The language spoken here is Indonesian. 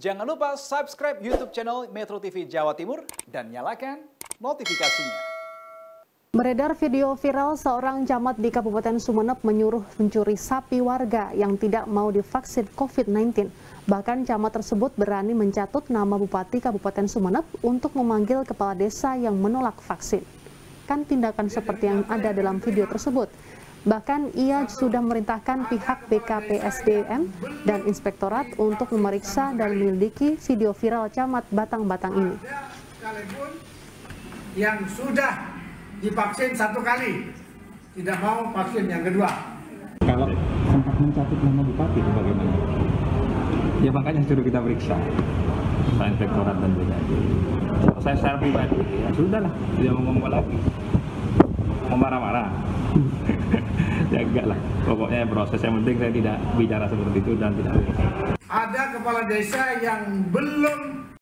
Jangan lupa subscribe YouTube channel Metro TV Jawa Timur dan nyalakan notifikasinya. Beredar video viral seorang camat di Kabupaten Sumeneb menyuruh mencuri sapi warga yang tidak mau divaksin COVID-19. Bahkan camat tersebut berani mencatut nama Bupati Kabupaten Sumeneb untuk memanggil kepala desa yang menolak vaksin. Kan tindakan seperti yang ada dalam video tersebut. Bahkan ia sudah memerintahkan pihak BKPSDM dan inspektorat untuk memeriksa dan menyelidiki video viral camat Batang-Batang ini. Sekalipun yang sudah divaksin satu kali tidak mau vaksin yang kedua. Kalau sempat mencatut nama bupati itu bagaimana? Ya makanya suruh kita periksa Pak Inspektorat dan BKD. Saya secara pribadi ya sudahlah, tidak mau ngomong lagi. Mau ya enggak lah. Pokoknya proses yang penting saya tidak bicara seperti itu dan tidak Ada kepala desa yang belum